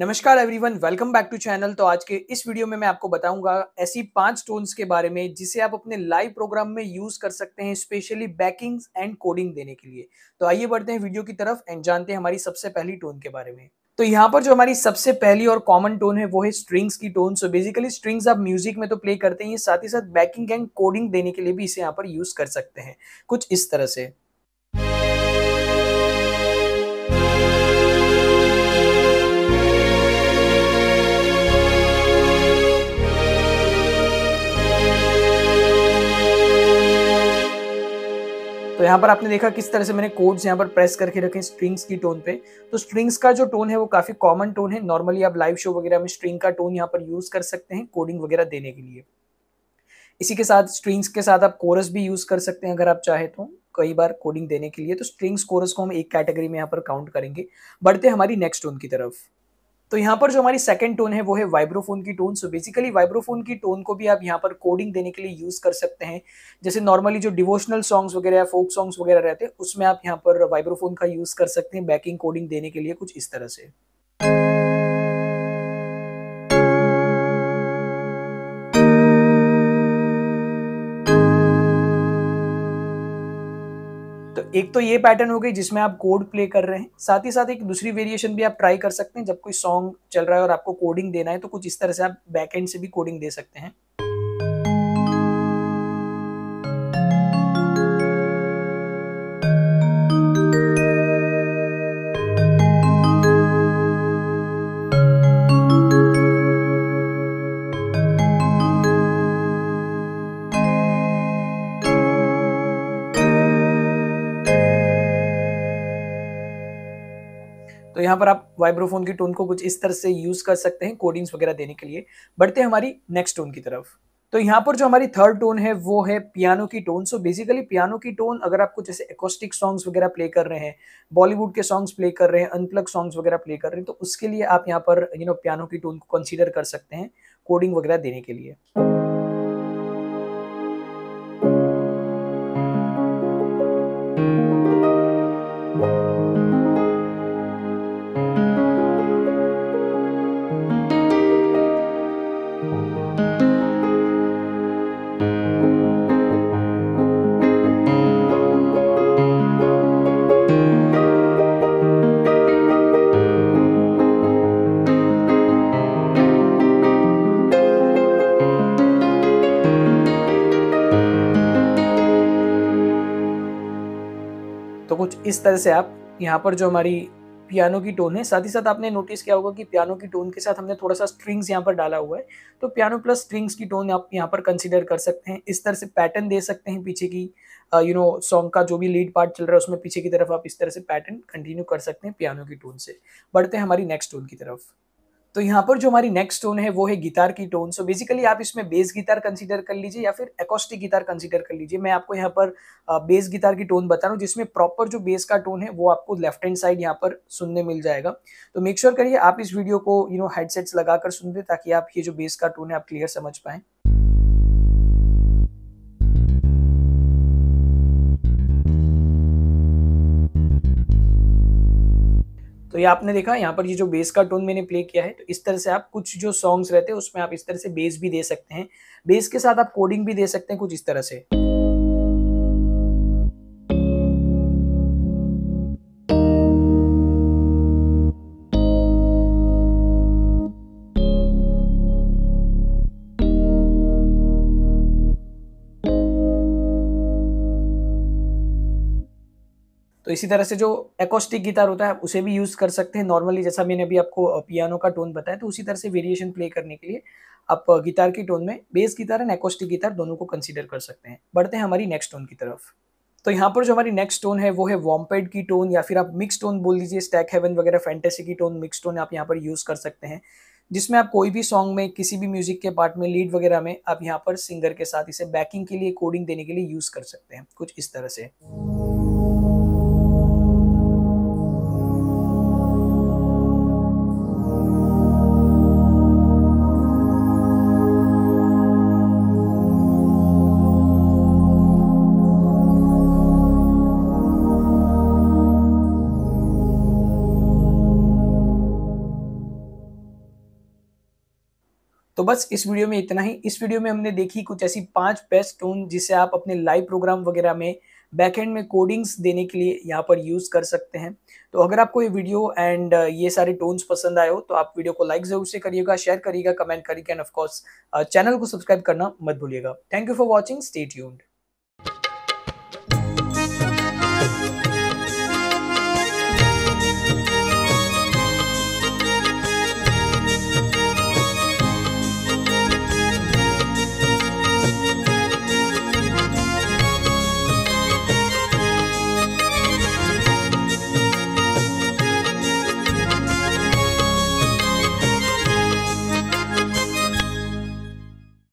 नमस्कार everyone welcome back to channel तो आज के इस वीडियो में मैं आपको बताऊँगा ऐसी पाँच टोन्स के बारे में जिसे आप अपने लाइव प्रोग्राम में यूज़ कर सकते हैं स्पेशली बैकिंग्स एंड कोडिंग देने के लिए। तो आइए बढ़ते हैं वीडियो की तरफ़ एंड जानते हैं हमारी सबसे पहली टोन के बारे में। तो यहाँ पर जो हमारी सबसे पहली और कॉमन टोन है, वो है स्ट्रिंग्स की टोन सो बेसिकली स्ट्रिंग्स आप म्यूज़िक में तो प्ले करते हैं साथ ही साथ बैकिंग एंड कोडिंग देने के लिए भी इसे यहाँ पर यूज़ कर सकते हैं। कुछ इस तरह से। यहाँ पर आपने देखा किस तरह से मैंने कोड्स यहाँ पर प्रेस करके रखे स्ट्रिंग्स की टोन पे। तो स्ट्रिंग्स का जो टोन है वो काफ़ी कॉमन टोन है। नॉर्मली आप लाइव शो वगैरह में स्ट्रिंग का टोन यहाँ पर यूज़ कर सकते हैं कोडिंग वगैरह देने के लिए। इसी के साथ स्ट्रिंग्स के साथ आप कोरस भी यूज़ कर सकते हैं अगर आप चाहे तो कई बार कोडिंग देने के लिए। तो स्ट्रिंग्स कोरस को हम एक कैटेगरी में यहाँ पर काउंट करेंगे। बढ़ते हमारी नेक्स्ट टोन की तरफ़। तो यहाँ पर जो हमारी सेकंड टोन है, वो है वाइब्रोफोन की टोन सो बेसिकली वाइब्रोफोन की टोन को भी आप यहाँ पर कोडिंग देने के लिए यूज़ कर सकते हैं. जैसे नॉर्मली जो डिवोशनल सॉन्ग्स वगैरह या फोक सॉन्ग्स वगैरह रहते हैं, उसमें आप यहाँ पर वाइब्रोफोन का यूज़ कर सकते हैं बैकिंग कोडिंग देने के लिए कुछ इस तरह से. एक तो ये पैटर्न हो गई जिसमें आप कोड प्ले कर रहे हैं। साथ ही साथ एक दूसरी वेरिएशन भी आप ट्राई कर सकते हैं। जब कोई सॉन्ग चल रहा है और आपको कोडिंग देना है तो कुछ इस तरह से आप बैक एंड से भी कोडिंग दे सकते हैं। तो यहाँ पर आप वाइब्रोफोन की टोन को कुछ इस तरह से यूज़ कर सकते हैं कोडिंग्स वगैरह देने के लिए। बढ़ते हैं हमारी नेक्स्ट टोन की तरफ़। तो यहाँ पर जो हमारी थर्ड टोन है, वो है पियानो की टोन सो बेसिकली पियानो की टोन अगर आप कुछ ऐसे एकोस्टिक सॉन्ग्स वगैरह प्ले कर रहे हैं बॉलीवुड के सॉन्ग्स प्ले कर रहे हैं अनप्लग सॉन्ग्स वगैरह प्ले कर रहे हैं तो उसके लिए आप यहाँ पर यू नो पियानो की टोन को कंसिडर कर सकते हैं कोडिंग वगैरह देने के लिए। तो कुछ इस तरह से आप यहाँ पर जो हमारी पियानो की टोन है, साथ ही साथ आपने नोटिस किया होगा कि पियानो की टोन के साथ हमने थोड़ा सा स्ट्रिंग्स यहाँ पर डाला हुआ है। तो पियानो प्लस स्ट्रिंग्स की टोन आप यहाँ पर कंसिडर कर सकते हैं। इस तरह से पैटर्न दे सकते हैं पीछे की यू नो सॉन्ग का जो भी लीड पार्ट चल रहा है, उसमें पीछे की तरफ़ आप इस तरह से पैटर्न कंटिन्यू कर सकते हैं पियानो की टोन से। बढ़ते हैं हमारी नेक्स्ट टोन की तरफ़। तो यहाँ पर जो हमारी नेक्स्ट टोन है, वो है गिटार की टोन सो बेसिकली आप इसमें बेस गिटार कंसीडर कर लीजिए या फिर एकोस्टिक गिटार कंसीडर कर लीजिए. मैं आपको यहाँ पर बेस गिटार की टोन बता रहा हूँ, जिसमें प्रॉपर जो बेस का टोन है, वो आपको लेफ़्ट हैंड साइड यहाँ पर सुनने मिल जाएगा. तो मेक श्योर करिए आप इस वीडियो को यू नो हेडसेट्स लगाकर सुन दे ताकि आप ये जो बेस का टोन है, आप क्लियर समझ पाएँ. ये आपने देखा, यहाँ पर ये जो बेस का टोन मैंने प्ले किया है तो इस तरह से आप कुछ जो सॉन्ग्स रहते हैं, उसमें आप इस तरह से बेस भी दे सकते हैं। बेस के साथ आप कोडिंग भी दे सकते हैं कुछ इस तरह से। तो इसी तरह से जो एकोस्टिक गिटार होता है उसे भी यूज़ कर सकते हैं नॉर्मली जैसा मैंने अभी आपको पियानो का टोन बताया तो उसी तरह से वेरिएशन प्ले करने के लिए आप गिटार की टोन में bass guitar and acoustic guitar दोनों को कंसीडर कर सकते हैं। बढ़ते हैं हमारी नेक्स्ट टोन की तरफ़। तो यहाँ पर जो हमारी नेक्स्ट टोन है, वो है वॉम्पेड की टोन या फिर आप मिक्स टोन बोल दीजिए स्टैक हेवन वगैरह फैंटेसी की टोन मिक्स टोन आप यहाँ पर यूज़ कर सकते हैं। जिसमें आप कोई भी सॉन्ग में, किसी भी म्यूज़िक के पार्ट में लीड वगैरह में, आप यहाँ पर सिंगर के साथ इसे बैकिंग के लिए कोडिंग देने के लिए यूज़ कर सकते हैं, कुछ इस तरह से। बस इस वीडियो में इतना ही। इस वीडियो में हमने देखी कुछ ऐसी पाँच बेस्ट टोन जिसे आप अपने लाइव प्रोग्राम वगैरह में बैकएंड में कोडिंग्स देने के लिए यहाँ पर यूज़ कर सकते हैं। तो अगर आपको ये वीडियो एंड ये सारे टोन्स पसंद आए हो तो आप वीडियो को लाइक ज़रूर से करिएगा शेयर करिएगा कमेंट करिएगा एंड ऑफकोर्स चैनल को सब्सक्राइब करना मत भूलिएगा। Thank you for watching stay tuned